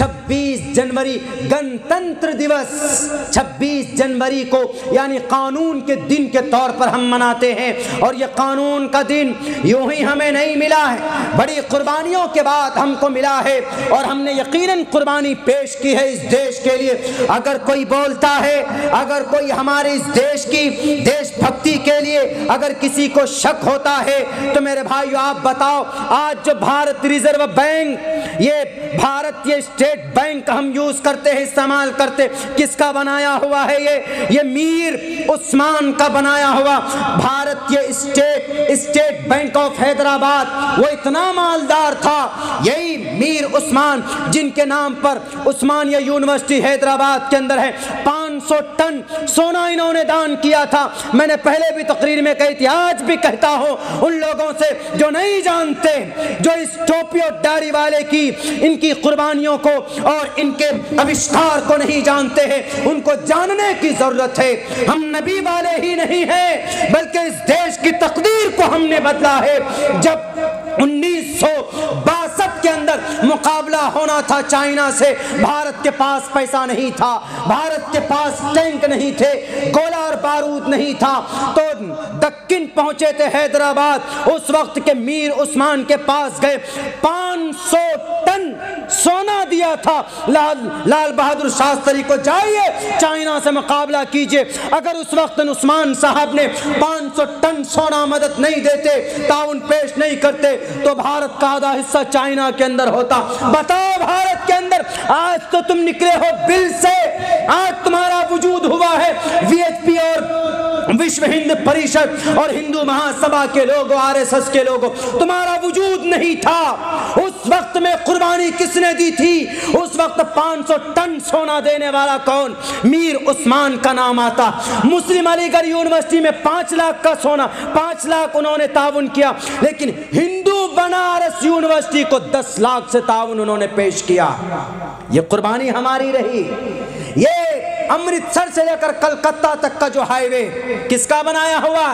26 जनवरी गणतंत्र दिवस। 26 जनवरी को, यानी कानून के दिन के तौर पर हम मनाते हैं। और ये कानून का दिन यूँ ही हमें नहीं मिला है। बड़ी कुर्बानियों के बाद हमको मिला है। और हमने यकीनन कुर्बानी पेश की है इस देश के लिए। अगर कोई बोलता है, अगर कोई हमारे इस देश की देशभक्ति के लिए अगर किसी को शक होता है तो मेरे भाइयों, आप बताओ, आज जो भारत रिज़र्व बैंक, ये भारत ये स्टेट बैंक हम यूज़ करते हैं, इस्तेमाल करते किसका बनाया हुआ है ये? ये मीर उस्मान का बनाया हुआ भारतीय state state bank of Hyderabad. वो इतना मालदार था, यही मीर उस्मान, जिनके नाम पर उस्मानिया यूनिवर्सिटी हैदराबाद के अंदर है। 500 टन सोना इन्होंने दान किया था। मैंने पहले भी तकरीर में कही थी, आज भी कहता हूँ, उन लोगों से जो नहीं जानते, जो इस टोपी और दाढ़ी वाले की, इनकी कुर्बानियों को और इनके आविष्कार को नहीं जानते हैं, उनको जानने की ज़रूरत है। हम नबी वाले ही नहीं हैं, बल्कि इस देश की तकदीर को हमने बदला है। जब उन्नीस सौ के अंदर मुकाबला होना था चाइना से। भारत के पास पैसा नहीं था। भारत के पास टैंक नहीं थे। गोला और बारूद नहीं था। तो दक्किन पहुँचे थे हैदराबाद। उस वक्त के मीर उस्मान के पास गए। 500 टन सोना दिया था। लाल लाल बहादुर शास्त्री को जाइए, चाइना से मुकाबला कीजिए। अगर उस वक्त उस्मान साहब ने 500 टन सोना मदद नहीं देते, ताउन पेश नहीं करते तो भारत का आधा हिस्सा चाइना के अंदर होता। बताओ भारत के अंदर, आज तो तुम निकले हो बिल से, आज तुम्हारा वजूद हुआ है। विश्व हिंद परिषद और हिंदू महासभा के लोगों, आरएसएस के लोगों, तुम्हारा वजूद नहीं था। उस वक्त में कुर्बानी किसने दी थी? उस वक्त 500 टन सोना देने वाला कौन? मीर उस्मान का नाम आता। मुस्लिम अलीगढ़ यूनिवर्सिटी में पाँच लाख का सोना, पाँच लाख उन्होंने ताउन किया। लेकिन हिंदू बनारस यूनिवर्सिटी को दस लाख से ताउन उन्होंने पेश किया। ये कुर्बानी हमारी रही। ये अमृतसर से लेकर कलकत्ता तक का जो हाईवे किसका बनाया हुआ?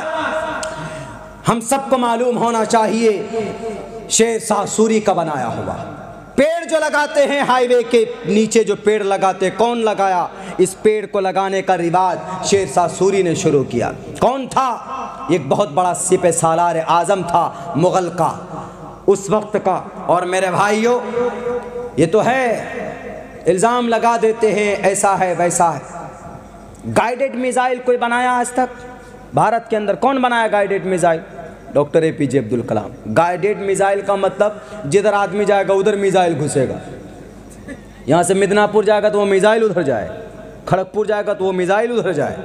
हम सबको मालूम होना चाहिए, शेर शाह सूरी का बनाया हुआ। पेड़ जो लगाते हैं हाईवे के नीचे जो पेड़ लगाते, कौन लगाया? इस पेड़ को लगाने का रिवाज शेर शाह सूरी ने शुरू किया। कौन था? एक बहुत बड़ा सिप सालार आज़म था, मुगल का। उस वक्त का। और मेरे भाइयों, ये तो है इल्ज़ाम लगा देते हैं, ऐसा है, वैसा है। गाइडेड मिसाइल कोई बनाया आज तक? भारत के अंदर कौन बनाया guided missile doctor A P J Abdul Kalam guided missile का मतलब जिधर आदमी जाएगा, उधर मिसाइल घुसेगा। यहाँ से मिदनापुर जाएगा तो वो मिसाइल उधर जाए। खड़गपुर जाएगा तो वो मिसाइल उधर जाए।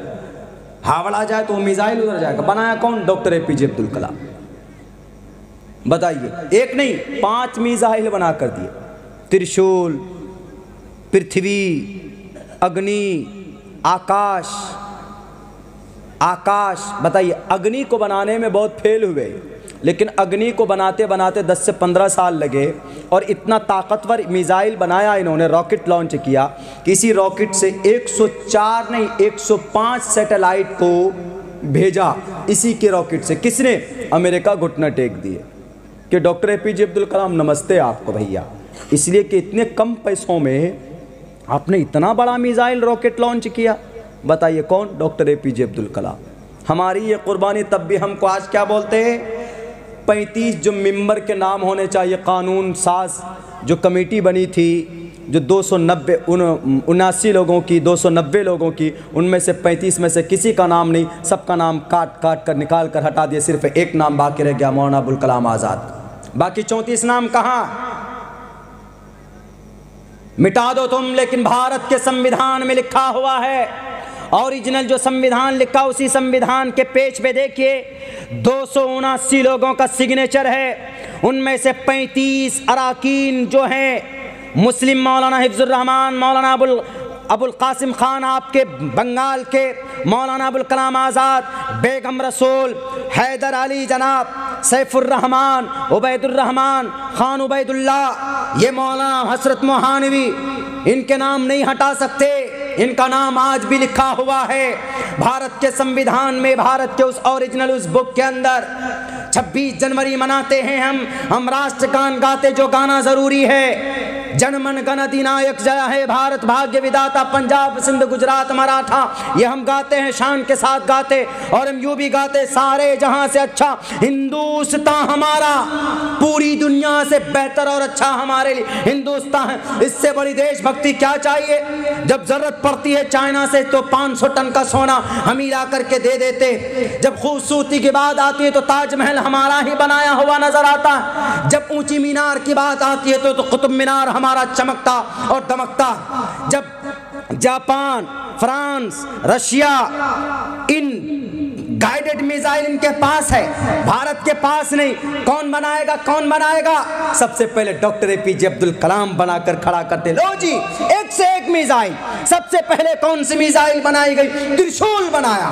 हावड़ा जाए तो वो मिसाइल उधर जाएगा बनाया कौन? Doctor A P J Abdul Kalam बताइए। एक नहीं, पाँच मिसाइल बना कर दिए। त्रिशूल पृथ्वी, अग्नि, आकाश। आकाश, बताइए, अग्नि को बनाने में बहुत फेल हुए। लेकिन अग्नि को बनाते बनाते 10 से 15 साल लगे और इतना ताकतवर मिसाइल बनाया इन्होंने, रॉकेट लॉन्च किया कि इसी रॉकेट से 104 नहीं 105 सैटेलाइट को भेजा इसी के रॉकेट से। किसने? अमेरिका घुटना टेक दिए। कि doctor A P J Abdul Kalam, नमस्ते आपको भैया। इसलिए कि इतने कम पैसों में आपने इतना बड़ा मिसाइल रॉकेट लॉन्च किया। बताइए कौन? Doctor A P J Abdul Kalam. हमारी ये कुर्बानी तब भी हमको आज क्या बोलते हैं? पैंतीस जो मेंबर के नाम होने चाहिए, कानून, साज, जो कमेटी बनी थी, जो 290 उन, उनासी लोगों की 290 लोगों की, उनमें से 35 में से किसी का नाम नहीं, सबका नाम काट काट कर, निकाल कर हटा दिया, सिर्फ़ एक नाम बाकी रह गया, मौलाना अबुल कलाम आज़ाद बाकी चौंतीस नाम कहाँ? मिटा दो तुम, लेकिन भारत के संविधान में लिखा हुआ है। ओरिजिनल जो संविधान लिखा, उसी संविधान के पेज पे देखिए, दो सौ उनासी लोगों का सिग्नेचर है। उनमें से 35 अराकीन जो हैं, मुस्लिम मौलाना हिफ्जुर्रहमान, मौलाना अबुल अबुल कासिम खान आपके, बंगाल के, मौलाना अबुल कलाम आज़ाद, बेगम रसूल, हैदर अली जनाब, सैफुर्रहमान, उबैदुर्रहमान, खान उबैदुल्ला ये मौला हसरत मोहानवी, इनके नाम नहीं हटा सकते। इनका नाम आज भी लिखा हुआ है। भारत के संविधान में, भारत के उस ओरिजिनल उस बुक के अंदर 26 जनवरी मनाते हैं हम। हम राष्ट्रगान गाते जो गाना ज़रूरी है। जनमन गण अधिनायक जय है भारत भाग्य विदाता पंजाब सिंध गुजरात मराठा। ये हम गाते हैं शान के साथ गाते और हम यूँ भी गाते सारे जहाँ से अच्छा हिंदुस्तान हमारा पूरी दुनिया से बेहतर और अच्छा हमारे लिए हिंदुस्तान है। इससे बड़ी देशभक्ति क्या चाहिए? जब ज़रूरत पड़ती है चाइना से तो 500 टन का सोना हम ही ला करके दे देते। जब खूबसूरती की बात आती है तो ताजमहल हमारा ही बनाया हुआ नज़र आता है। जब ऊँची मीनार की बात आती है तो, तो कुतुब मीनार हमारा चमकता और दमकता। जब जापान फ्रांस रशिया इन गाइडेड मिसाइल इनके पास है। भारत के पास नहीं। कौन बनाएगा कौन बनाएगा? सबसे पहले डॉक्टर एपीजे अब्दुल कलाम बनाकर खड़ा करते लो जी, एक से एक मिसाइल। सबसे पहले कौन सी मिसाइल बनाई गई? त्रिशूल बनाया।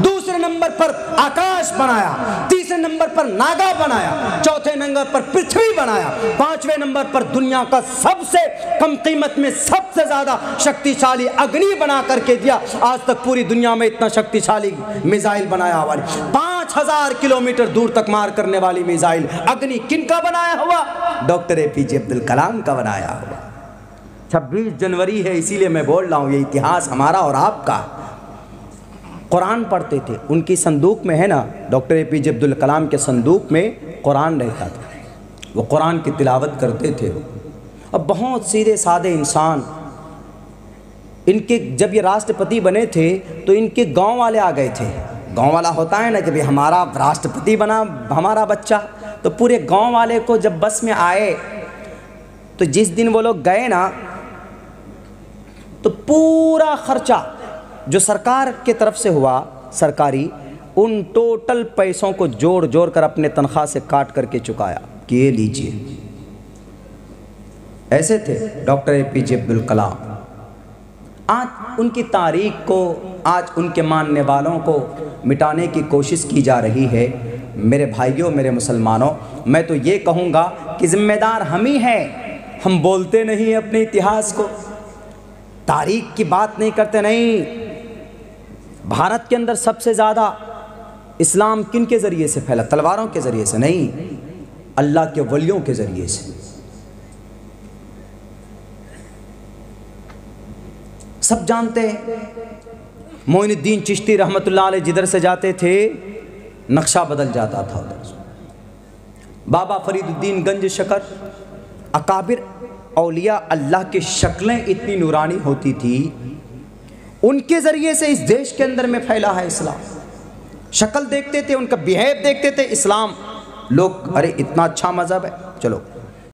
दूसरे नंबर पर आकाश बनाया। तीसरे नंबर पर नागा बनाया। चौथे नंबर पर पृथ्वी बनाया। पाँचवें नंबर पर दुनिया का सबसे कम कीमत में सबसे ज़्यादा शक्तिशाली अग्नि बना करके दिया। आज तक पूरी दुनिया में इतना शक्तिशाली मिसाइल बनाया। वाली पाँच हज़ार किलोमीटर दूर तक मार करने वाली मिसाइल अग्नि किन का बनाया हुआ? डॉक्टर एपीजे अब्दुल कलाम का बनाया हुआ। 26 जनवरी है, इसीलिए मैं बोल रहा हूँ, ये इतिहास हमारा और आपका। कुरान पढ़ते थे, उनकी संदूक में है ना, doctor A P J Abdul Kalam के संदूक में कुरान रहता था। वो कुरान की तिलावत करते थे अब बहुत सीधे साधे इंसान, इनके जब ये राष्ट्रपति बने थे तो इनके गाँव वाले आ गए थे। गाँव वाला होता है ना कि भाई हमारा राष्ट्रपति बना, हमारा बच्चा। तो पूरे गाँव वाले को जब बस में आए तो जिस दिन वो लोग गए ना तो पूरा खर्चा जो सरकार के तरफ़ से हुआ, सरकारी, उन टोटल पैसों को जोड़ जोड़ कर अपने तनख्वाह से काट करके चुकाया। कि ये लीजिए। ऐसे थे doctor A P J Abdul Kalam. आज उनकी तारीख को, आज उनके मानने वालों को मिटाने की कोशिश की जा रही है। मेरे भाइयों, मेरे मुसलमानों, मैं तो ये कहूँगा कि ज़िम्मेदार हम ही हैं। हम बोलते नहीं अपने इतिहास को। तारीख की बात नहीं करते, नहीं। भारत के अंदर सबसे ज़्यादा इस्लाम किन के ज़रिए से फैला? तलवारों के ज़रिए से नहीं। अल्लाह के वलियों के ज़रिए से। सब जानते हैं। मोइनुद्दीन चिश्ती अलैह जिधर से जाते थे, नक्शा बदल जाता था उधर बाबा फरीदुद्दीन गंज शकर, अकाबिर औलिया अल्लाह की शक्लें इतनी नूरानी होती थी, उनके ज़रिए से इस देश के अंदर में फैला है इस्लाम। शक्ल देखते थे, उनका बिहेव देखते थे, इस्लाम। लोग, अरे इतना अच्छा मज़हब है, चलो।